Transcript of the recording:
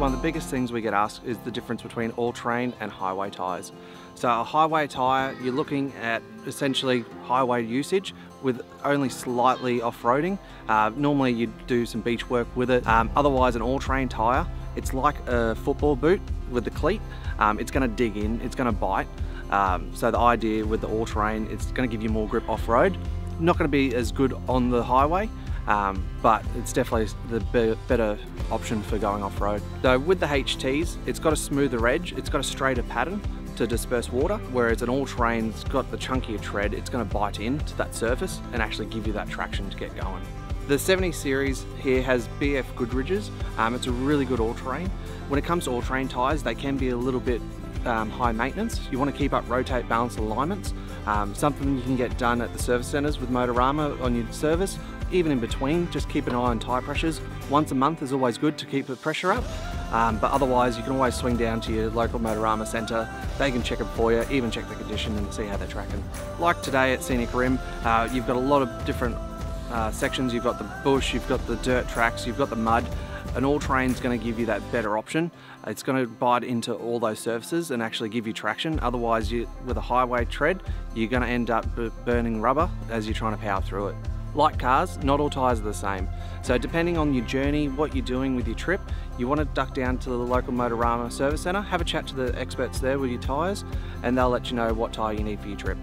one of the biggest things we get asked is the difference between all-terrain and highway tyres. So a highway tyre, you're looking at essentially highway usage with only slightly off-roading. Uh, normally you'd do some beach work with it. Um, otherwise an all-terrain tyre, it's like a football boot with the cleat. Um, it's going to dig in, it's going to bite. Um, so the idea with the all-terrain, it's going to give you more grip off-road. Not going to be as good on the highway, um, but it's definitely the be better option for going off-road. So with the HTs, it's got a smoother edge, it's got a straighter pattern to disperse water, whereas an all-terrain's got the chunkier tread, it's going to bite into that surface and actually give you that traction to get going. The 70 series here has BF Goodriches. Um, it's a really good all-terrain. When it comes to all-terrain tyres, they can be a little bit um, high maintenance. You want to keep up rotate balance alignments. Um, something you can get done at the service centres with Motorama on your service. Even in between, just keep an eye on tyre pressures. Once a month is always good to keep the pressure up. Um, but otherwise, you can always swing down to your local Motorama centre. They can check it for you, even check the condition and see how they're tracking. Like today at Scenic Rim, uh, you've got a lot of different uh, sections. You've got the bush, you've got the dirt tracks, you've got the mud. An all-terrain is going to give you that better option. It's going to bite into all those surfaces and actually give you traction. Otherwise, you, with a highway tread, you're going to end up burning rubber as you're trying to power through it. Like cars, not all tyres are the same. So depending on your journey, what you're doing with your trip, you want to duck down to the local Motorama service centre, have a chat to the experts there with your tyres, and they'll let you know what tyre you need for your trip.